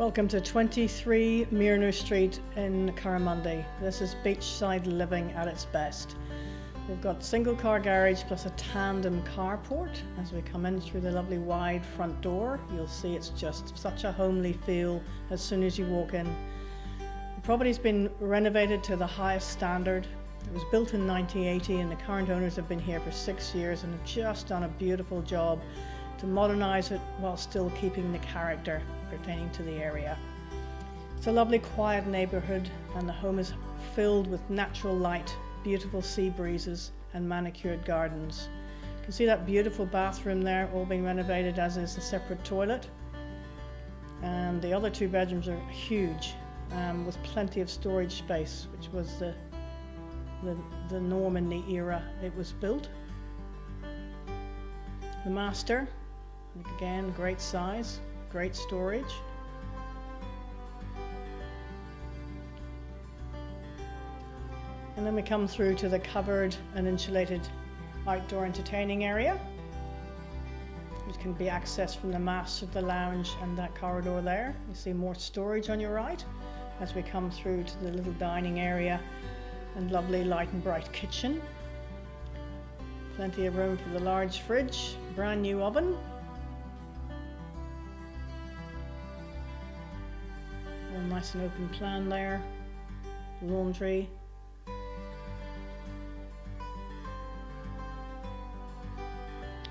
Welcome to 23 Mirnoo Street in Currimundi. This is beachside living at its best. We've got single car garage plus a tandem carport. As we come in through the lovely wide front door, you'll see it's just such a homely feel as soon as you walk in. The property's been renovated to the highest standard. It was built in 1980 and the current owners have been here for six years and have just done a beautiful job to modernise it while still keeping the character pertaining to the area. It's a lovely quiet neighbourhood and the home is filled with natural light, beautiful sea breezes and manicured gardens. You can see that beautiful bathroom there all being renovated as is the separate toilet. And the other two bedrooms are huge um, with plenty of storage space which was the, the, the norm in the era it was built. The master Again, great size, great storage. And then we come through to the covered and insulated outdoor entertaining area, which can be accessed from the mass of the lounge and that corridor there. You see more storage on your right as we come through to the little dining area and lovely light and bright kitchen. Plenty of room for the large fridge, brand new oven, nice and open plan there. Laundry.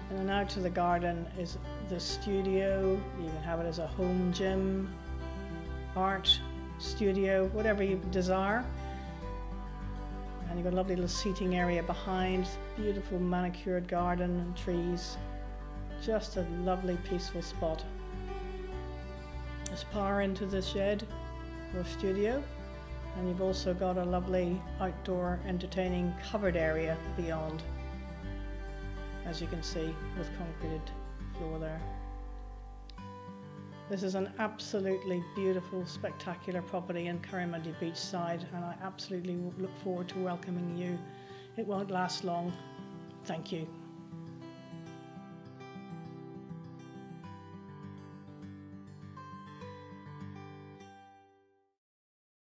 And then out to the garden is the studio. You can have it as a home gym, art studio, whatever you desire. And you've got a lovely little seating area behind, beautiful manicured garden and trees. Just a lovely peaceful spot. There's power into the shed or studio and you've also got a lovely outdoor entertaining covered area beyond as you can see with concreted floor there. This is an absolutely beautiful, spectacular property in Currimundi Beachside and I absolutely look forward to welcoming you. It won't last long. Thank you.